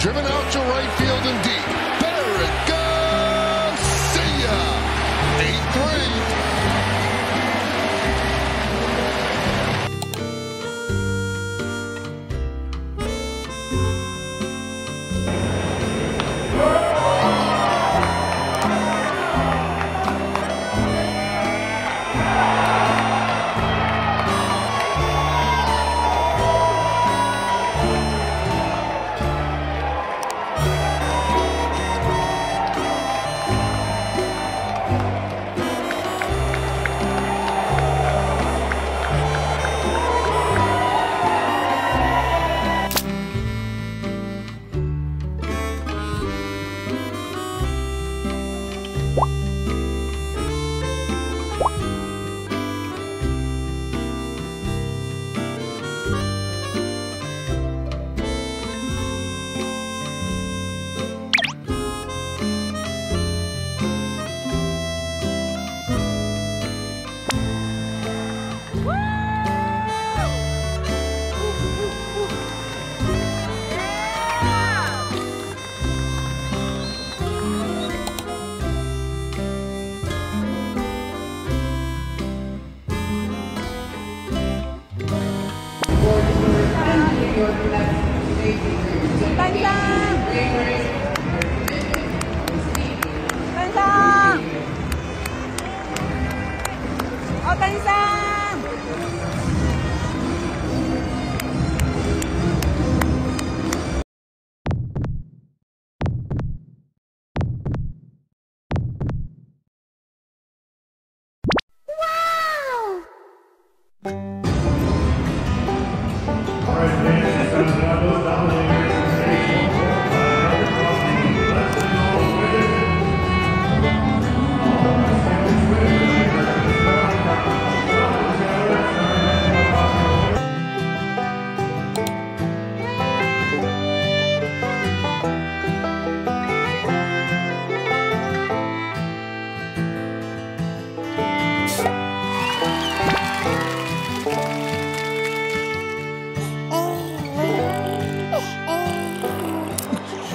Driven out to right field and deep.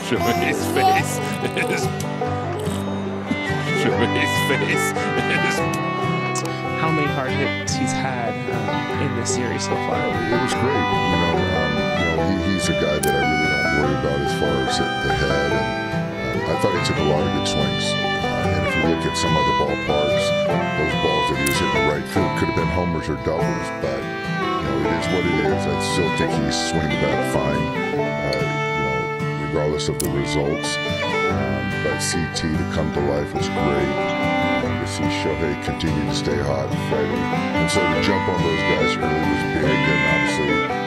Show his face. Show his face. how many hard hits he's had um, in this series so far. It was great. You know, um, you know he, he's a guy that I really don't worry about as far as the, the head. And um, I thought he took a lot of good swings. Uh, and if you look at some other ballparks, those balls that he was hitting the right field could have been homers or doubles. But you know, it is what it is. I still think he's swinging the bat fine. Uh, you know, regardless of the results. Um, but CT to come to life was great. And to see Shohei continue to stay hot and fighting. And so to jump on those guys early was big. And obviously,